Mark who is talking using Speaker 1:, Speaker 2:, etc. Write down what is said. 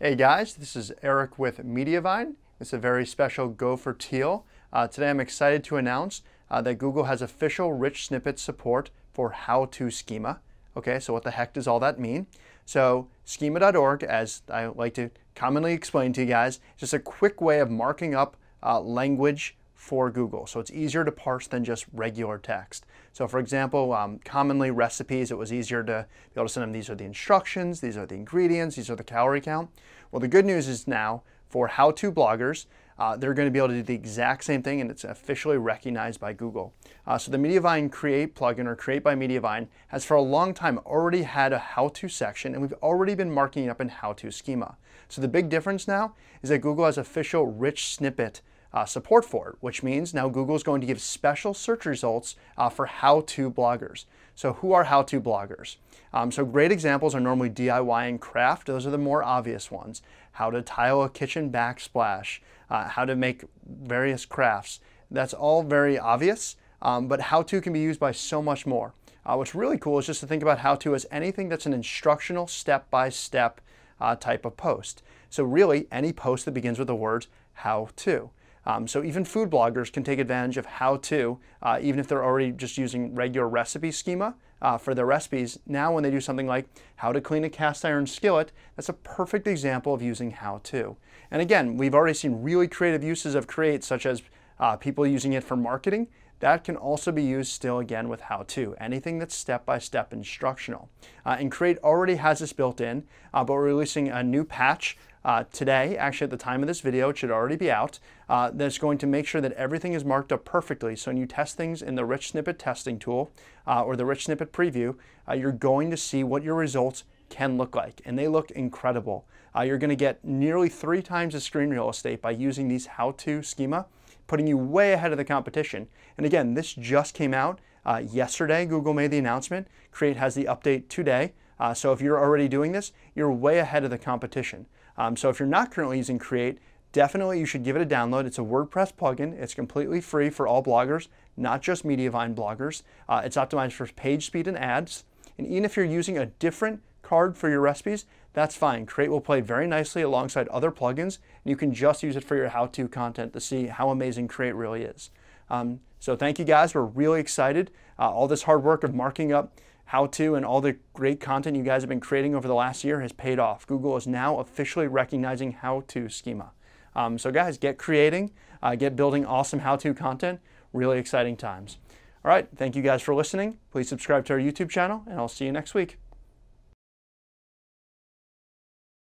Speaker 1: Hey guys, this is Eric with Mediavine. It's a very special Go for Teal. Uh, today I'm excited to announce uh, that Google has official rich snippet support for how-to schema. Okay, so what the heck does all that mean? So schema.org, as I like to commonly explain to you guys, is just a quick way of marking up uh, language for Google. So it's easier to parse than just regular text. So for example, um, commonly recipes, it was easier to be able to send them, these are the instructions, these are the ingredients, these are the calorie count. Well, the good news is now for how-to bloggers, uh, they're going to be able to do the exact same thing and it's officially recognized by Google. Uh, so the Mediavine Create plugin or Create by Mediavine has for a long time already had a how-to section and we've already been marking it up in how-to schema. So the big difference now is that Google has official rich snippet uh, support for it, which means now Google is going to give special search results uh, for how-to bloggers. So who are how-to bloggers? Um, so great examples are normally DIY and craft. Those are the more obvious ones. How to tile a kitchen backsplash, uh, how to make various crafts. That's all very obvious, um, but how-to can be used by so much more. Uh, what's really cool is just to think about how-to as anything that's an instructional step-by-step -step, uh, type of post. So really, any post that begins with the words how to. Um, so even food bloggers can take advantage of how to, uh, even if they're already just using regular recipe schema uh, for their recipes. Now when they do something like how to clean a cast iron skillet, that's a perfect example of using how to. And again, we've already seen really creative uses of Create, such as uh, people using it for marketing. That can also be used still again with how to, anything that's step-by-step -step instructional. Uh, and Create already has this built in, uh, but we're releasing a new patch uh, today, actually at the time of this video, it should already be out, uh, that's going to make sure that everything is marked up perfectly. So when you test things in the Rich Snippet testing tool uh, or the Rich Snippet preview, uh, you're going to see what your results can look like, and they look incredible. Uh, you're going to get nearly three times the screen real estate by using these how-to schema, putting you way ahead of the competition. And again, this just came out uh, yesterday. Google made the announcement. Create has the update today. Uh, so if you're already doing this, you're way ahead of the competition. Um, so if you're not currently using Create, definitely you should give it a download. It's a WordPress plugin. It's completely free for all bloggers, not just Mediavine bloggers. Uh, it's optimized for page speed and ads. And even if you're using a different card for your recipes, that's fine. Create will play very nicely alongside other plugins, and you can just use it for your how-to content to see how amazing Create really is. Um, so thank you guys. We're really excited. Uh, all this hard work of marking up how to and all the great content you guys have been creating over the last year has paid off. Google is now officially recognizing how to schema. Um, so guys, get creating, uh, get building awesome how-to content. Really exciting times. All right, thank you guys for listening. Please subscribe to our YouTube channel, and I'll see you next week.